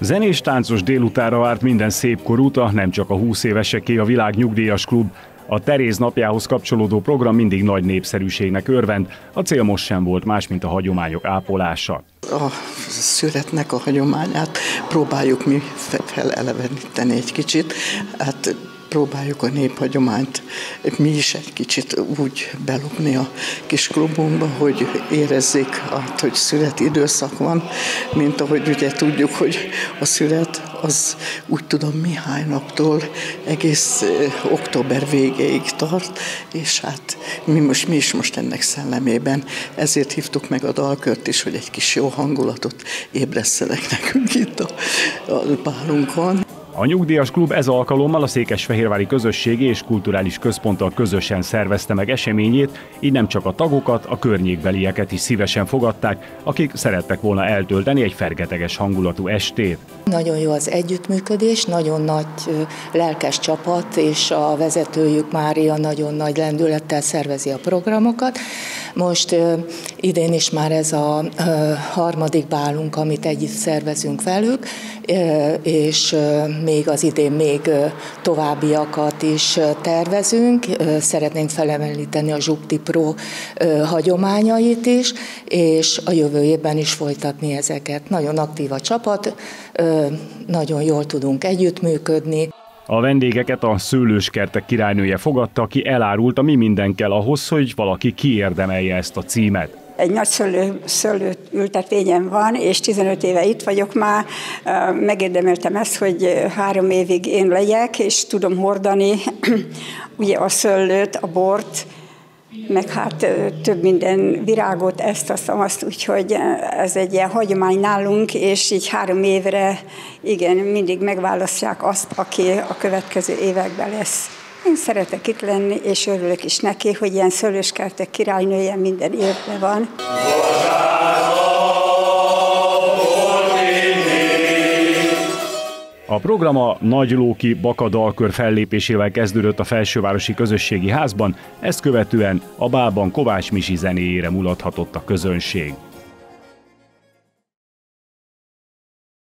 Zenés táncos délutára várt minden szép korúta, nem csak a 20 éveseké a Világ Nyugdíjas Klub. A Teréz napjához kapcsolódó program mindig nagy népszerűségnek örvend, a cél most sem volt más, mint a hagyományok ápolása. A születnek a hagyományát próbáljuk mi feleleveníteni egy kicsit. Hát próbáljuk a néphagyományt mi is egy kicsit úgy belopni a kis klubunkba, hogy érezzék, hát, hogy szület időszak van, mint ahogy ugye tudjuk, hogy a szület az úgy tudom mihány naptól egész október végéig tart, és hát mi, most, mi is most ennek szellemében ezért hívtuk meg a dalkört is, hogy egy kis jó hangulatot ébresztenek nekünk itt a, a bálunkon. A Nyugdíjas Klub ez alkalommal a Székesfehérvári Közösségi és Kulturális Központtal közösen szervezte meg eseményét, így nem csak a tagokat, a környékbelieket is szívesen fogadták, akik szerettek volna eltölteni egy fergeteges hangulatú estét. Nagyon jó az együttműködés, nagyon nagy lelkes csapat, és a vezetőjük Mária nagyon nagy lendülettel szervezi a programokat. Most idén is már ez a harmadik bálunk, amit együtt szervezünk velük, és még az idén még továbbiakat is tervezünk. Szeretnénk felemelíteni a Zsukti Pro hagyományait is, és a jövő évben is folytatni ezeket. Nagyon aktív a csapat, nagyon jól tudunk együttműködni. A vendégeket a szőlőskertek királynője fogadta, aki elárulta, mi minden ahhoz, hogy valaki kiérdemelje ezt a címet egy nagy szőlő, szőlő ültetvényem van, és 15 éve itt vagyok már. Megérdemeltem ezt, hogy három évig én legyek, és tudom hordani ugye a szőlőt, a bort, meg hát több minden virágot, ezt, azt, azt, úgyhogy ez egy ilyen hagyomány nálunk, és így három évre igen, mindig megválasztják azt, aki a következő években lesz. Én szeretek itt lenni, és örülök is neki, hogy ilyen szőlőskertek királynője minden évben van. A program a Nagy Lóki Baka dalkör fellépésével kezdődött a Felsővárosi Közösségi Házban, ezt követően a bálban Kovács Misi zenéjére mulathatott a közönség.